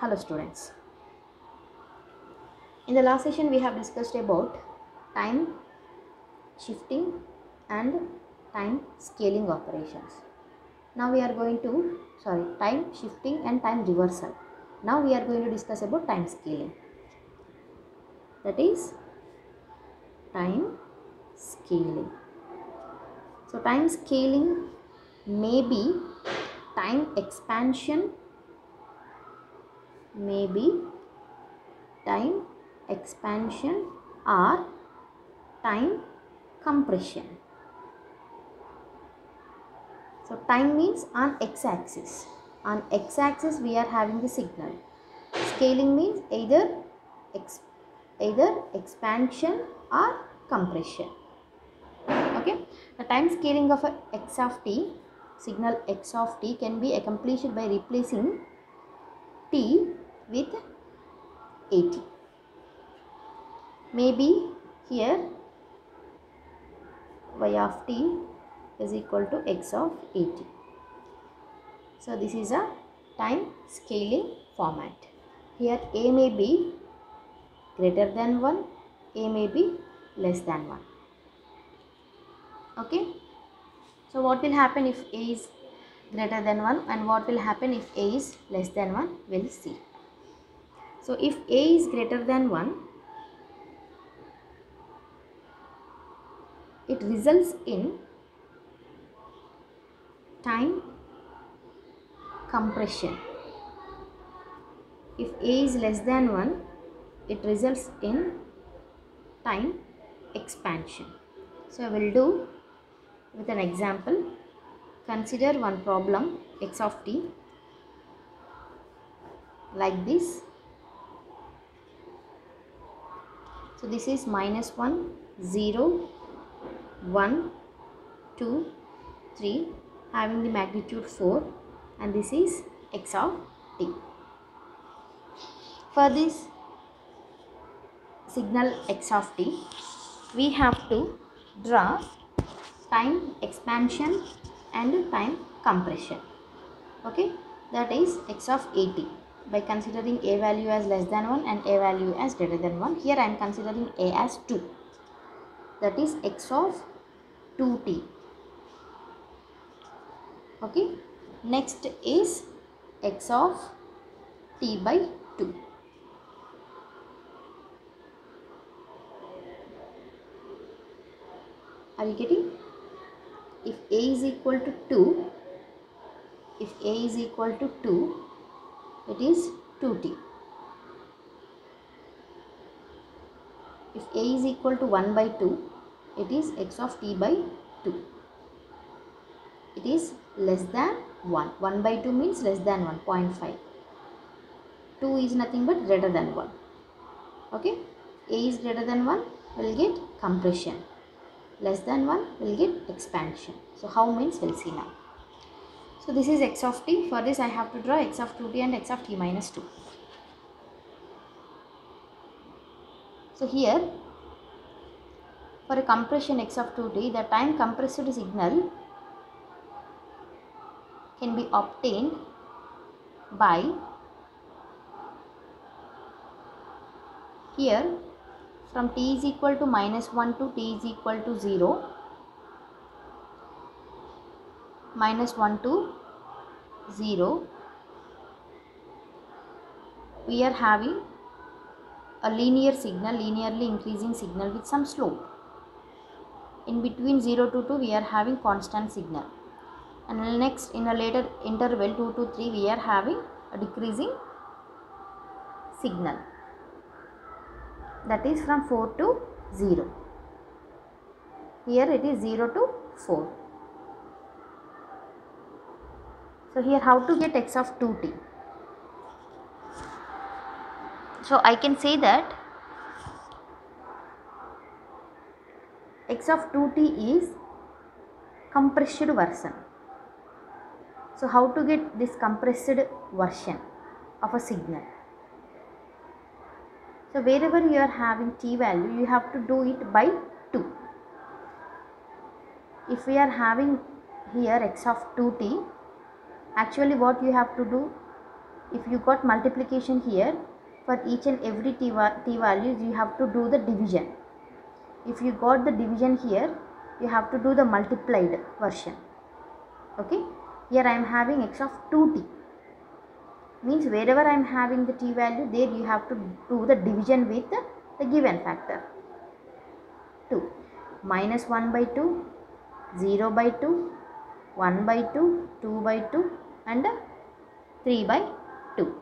Hello students. In the last session we have discussed about time shifting and time scaling operations. Now we are going to sorry time shifting and time reversal. Now we are going to discuss about time scaling. That is time scaling. So time scaling may be time expansion maybe time expansion or time compression. So time means on x-axis. On x-axis we are having the signal. Scaling means either either expansion or compression. Okay. The time scaling of a x of t signal x of t can be accomplished by replacing t with at. Maybe here y of t is equal to x of at. So this is a time scaling format. Here a may be greater than 1, a may be less than 1. Okay. So what will happen if a is greater than 1 and what will happen if a is less than 1 we'll see. So if a is greater than 1 it results in time compression. If a is less than 1 it results in time expansion. So I will do with an example. Consider one problem x of t like this. So this is minus 1, 0, 1, 2, 3 having the magnitude 4 and this is x of t. For this signal x of t we have to draw time expansion and time compression. Okay? That is x of at by considering a value as less than 1 and a value as greater than 1 here i am considering a as 2 that is x of 2t okay? Next is x of t by 2 are you getting? If a is equal to 2 if a is equal to 2 it is 2t if a is equal to 1 by 2 it is x of t by 2 it is less than 1 1 by 2 means less than 1 0.5 2 is nothing but greater than 1 okay? A is greater than 1 will get compression. Less than 1 will get expansion. So how means we'll see now so this is x of t. For this i have to draw x of 2t and x of t minus 2 so here for a compression x of 2t the time compressed signal can be obtained by here from t is equal to minus 1 to t is equal to 0 minus 1 to 0 we are having a linear signal linearly increasing signal with some slope. In between 0 to 2 we are having constant signal. And next in a later interval 2 to 3 we are having a decreasing signal. That is from 4 to 0 here it is 0 to 4 so here how to get x of 2t so i can say that x of 2t is compressed version. So how to get this compressed version of a signal? So wherever you are having t value you have to do it by 2 if we are having here x of 2t actually what you have to do if you got multiplication here for each and every t, t values you have to do the division. If you got the division here you have to do the multiplied version. Okay? Here i am having x of 2t means wherever i am having the t value there you have to do the division with the, the given factor. 2 minus 1 by 2 0 by 2 1 by 2 2 by 2 and 3 by 2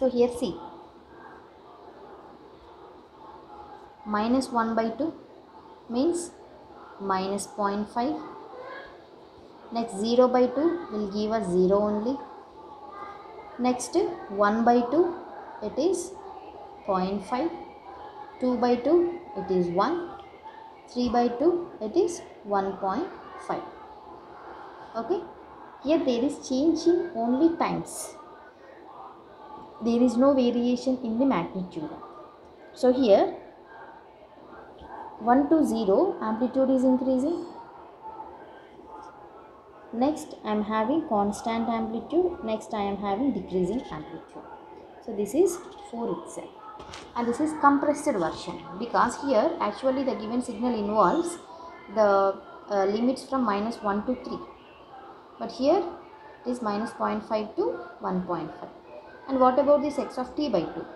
so here see. Minus 1 by 2 means minus 0.5 next 0 by 2 will give us 0 only. Next 1 by 2 it is 0.5 2 by 2 it is 1 3 by 2 it is 1.5 okay? Here there is change in only times. There is no variation in the magnitude. So here 1 to 0 amplitude is increasing. Next i am having constant amplitude. Next i am having decreasing amplitude. So this is 4 itself and this is compressed version because here actually the given signal involves the uh, limits from minus 1 to 3 but here it is minus 0.5 to 1.5 and what about this x of t by 2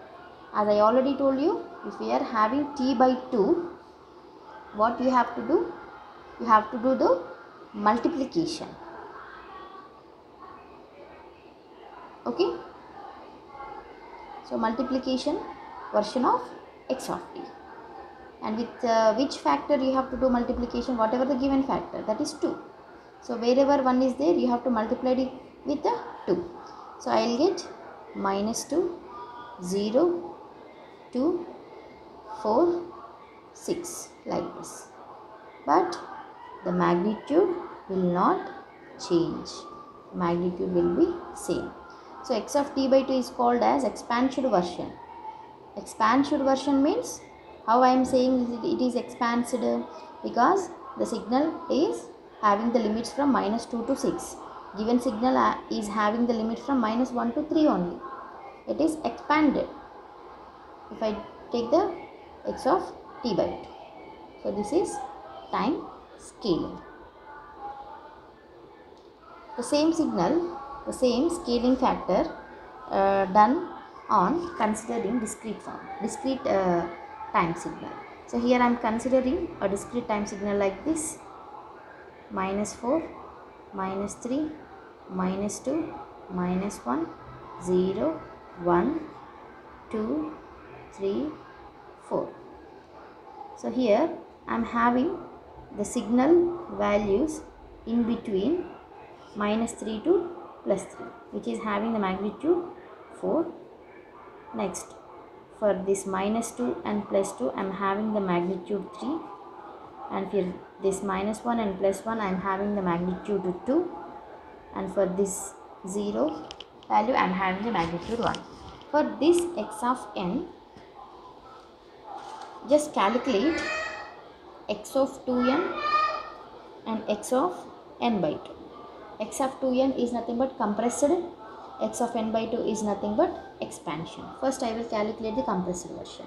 as i already told you if we are having t by 2 what you have to do? You have to do the multiplication. Okay? So multiplication version of x of t and with uh, which factor you have to do multiplication? Whatever the given factor that is 2 so wherever one is there you have to multiply it with the 2 so i will get minus 2 0 2 4 6 like this. But the magnitude will not change. Magnitude will be same. So x of t by 2 is called as expansion version expansion version means how i am saying it, it is expanded because the signal is having the limits from minus 2 to 6 given signal uh, is having the limit from minus 1 to 3 only. It is expanded. If i take the x of t by 2 so this is time scaling. The same signal the same scaling factor uh, done on considering discrete form discrete uh, time signal. So here i am considering a discrete time signal like this minus 4 minus 3 minus 2 minus 1 0 1 2 3 4 so here i am having the signal values in between minus 3 to plus 3 which is having the magnitude 4 next for this minus 2 and plus 2 I am having the magnitude 3 and for this minus 1 and plus 1 I am having the magnitude 2 and for this 0 value I am having the magnitude 1 for this x of n just calculate x of 2n and x of n by 2 x of 2n is nothing but compressed x of n by 2 is nothing but expansion. First i will calculate the compressed version.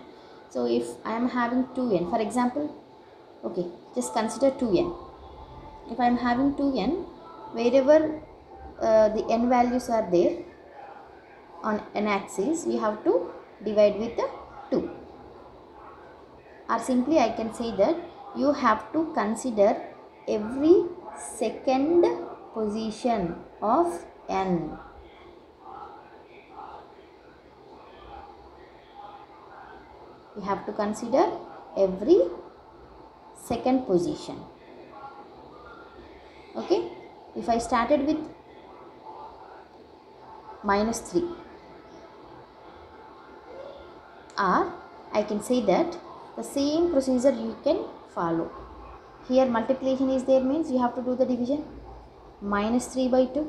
So if i am having 2n for example okay just consider 2n if i am having 2n wherever uh, the n values are there on n axis you have to divide with the 2 or simply i can say that you have to consider every second position of n you have to consider every second position. Okay? If i started with minus 3 or i can say that the same procedure you can follow. Here multiplication is there means you have to do the division. Minus 3 by 2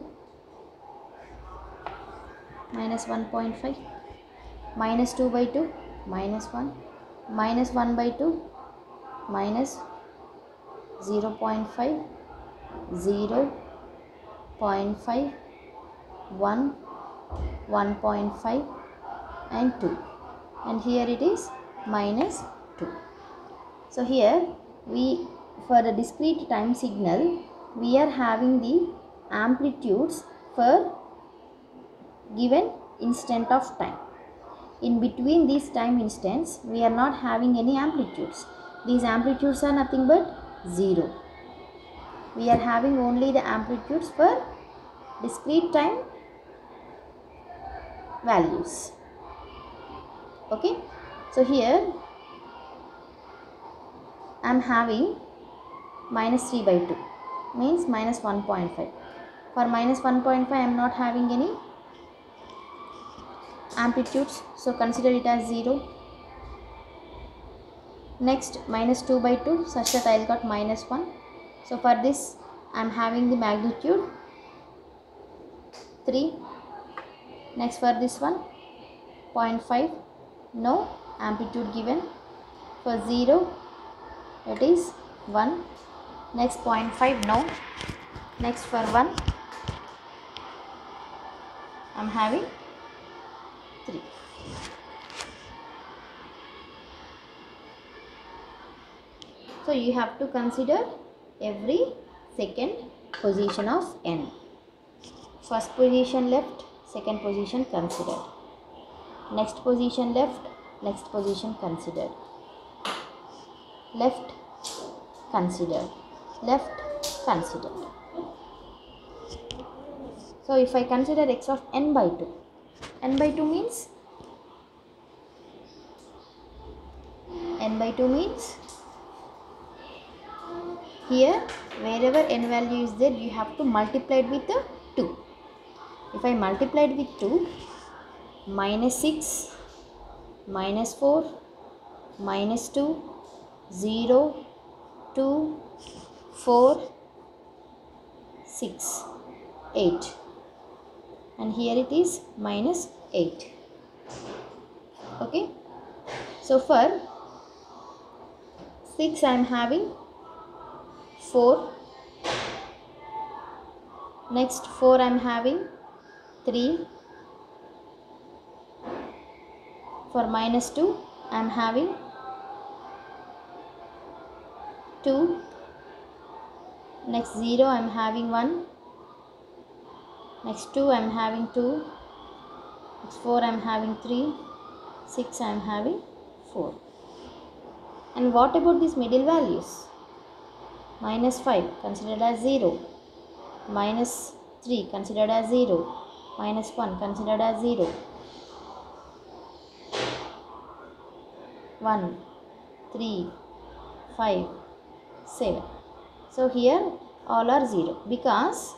minus 1.5 minus 2 by 2 minus 1 minus 1 by 2 minus 0 0.5 0 0.5 1 1.5 and 2 and here it is minus 2 so here we for the discrete time signal we are having the amplitudes for given instant of time in between these time instants we are not having any amplitudes. These amplitudes are nothing but 0 we are having only the amplitudes for discrete time values. Okay? So here I am having minus 3 by 2 means minus 1.5 for minus 1.5 I am not having any amplitudes so consider it as 0 next minus 2 by 2 such that I will got minus 1 so for this I am having the magnitude 3 next for this one 0.5 no amplitude given. For 0 it is 1 next 0.5 no. Next for 1 I'm having 3 so you have to consider every second position of n. First position left second position considered. Next position left next position considered. Left considered. Left considered. So if i consider x of n by 2 n by 2 means? N by 2 means? Here wherever n value is there you have to multiply it with the 2 if I multiply it with 2 minus 6 minus 4 minus 2 0 2 4 6 8 and here it is minus 8 okay? So for 6 I am having 4 next 4 I am having 3 for minus 2 I am having 2 next 0 I am having 1 next 2 I am having 2 next 4 I am having 3 6 I am having 4 and what about these middle values? Minus 5 considered as 0 minus 3 considered as 0 minus 1 considered as 0 1 3 5 7 so here all are 0 because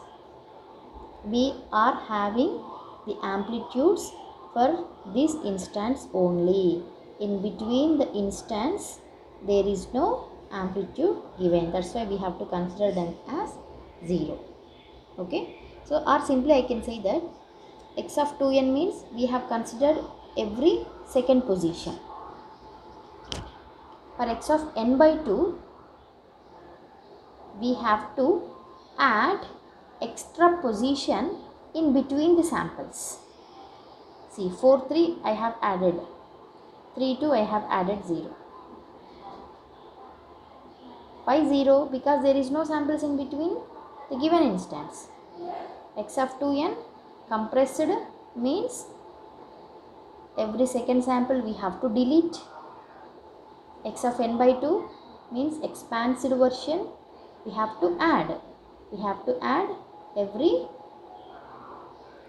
we are having the amplitudes for this instance only. In between the instance there is no amplitude given. That's why we have to consider them as 0 okay? So or simply i can say that x of 2n means we have considered every second position. For x of n by 2 we have to add extra position in between the samples. See 4 3 i have added. 3 2 i have added 0 why 0 because there is no samples in between the given instance. X of 2n compressed means every second sample we have to delete. X of n by 2 means expanded version we have to add. We have to add every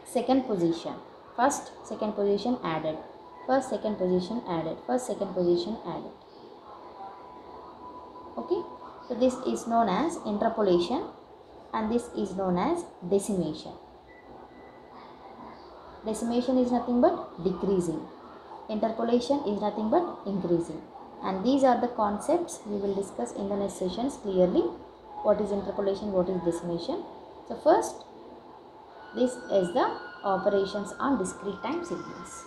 second position. First second position added. First second position added. First second position added. Okay? So this is known as interpolation and this is known as decimation. Decimation is nothing but decreasing. Interpolation is nothing but increasing. And these are the concepts we will discuss in the next sessions clearly. What is interpolation? What is decimation so first this is the operations on discrete time signals.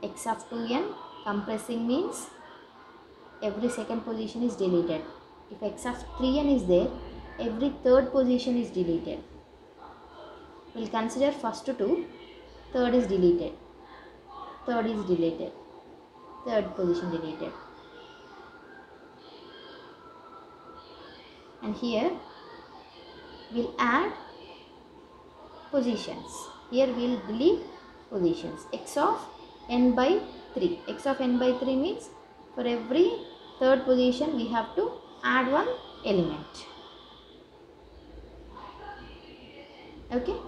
X of 2n compressing means every second position is deleted. If x of 3n is there every third position is deleted. We'll consider first to two third is deleted. Third is deleted. Third position deleted. And here we'll add positions. Here we'll delete positions. X of n by 3 x of n by 3 means for every third position we have to add one element. Okay